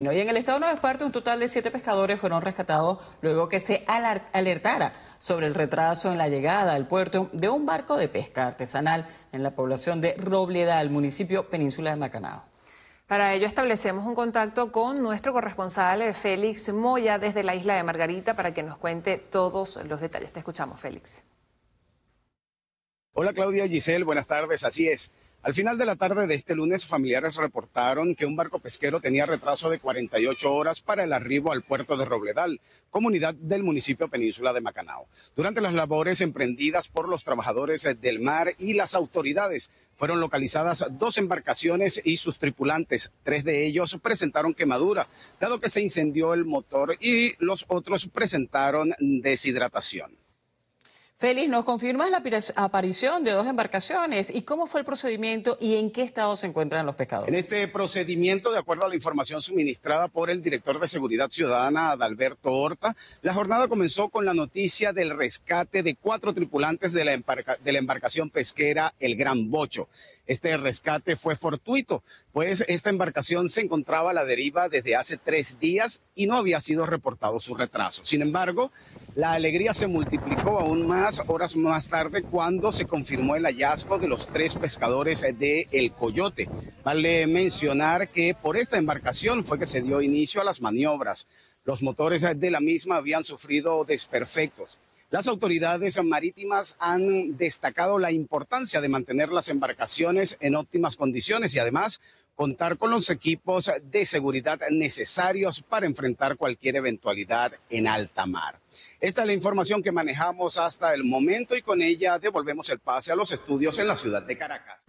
Y en el estado de Nueva Esparta, un total de siete pescadores fueron rescatados luego que se alertara sobre el retraso en la llegada al puerto de un barco de pesca artesanal en la población de Robleda, el municipio Península de Macanao. Para ello establecemos un contacto con nuestro corresponsal eh, Félix Moya desde la isla de Margarita para que nos cuente todos los detalles. Te escuchamos, Félix. Hola Claudia Giselle, buenas tardes. Así es. Al final de la tarde de este lunes, familiares reportaron que un barco pesquero tenía retraso de 48 horas para el arribo al puerto de Robledal, comunidad del municipio Península de Macanao. Durante las labores emprendidas por los trabajadores del mar y las autoridades, fueron localizadas dos embarcaciones y sus tripulantes. Tres de ellos presentaron quemadura, dado que se incendió el motor y los otros presentaron deshidratación. Félix, ¿nos confirmas la aparición de dos embarcaciones? ¿Y cómo fue el procedimiento y en qué estado se encuentran los pescadores? En este procedimiento, de acuerdo a la información suministrada por el director de Seguridad Ciudadana, Adalberto Horta, la jornada comenzó con la noticia del rescate de cuatro tripulantes de la, de la embarcación pesquera El Gran Bocho. Este rescate fue fortuito, pues esta embarcación se encontraba a la deriva desde hace tres días y no había sido reportado su retraso. Sin embargo, la alegría se multiplicó aún más horas más tarde cuando se confirmó el hallazgo de los tres pescadores de El Coyote. Vale mencionar que por esta embarcación fue que se dio inicio a las maniobras. Los motores de la misma habían sufrido desperfectos. Las autoridades marítimas han destacado la importancia de mantener las embarcaciones en óptimas condiciones y además contar con los equipos de seguridad necesarios para enfrentar cualquier eventualidad en alta mar. Esta es la información que manejamos hasta el momento y con ella devolvemos el pase a los estudios en la ciudad de Caracas.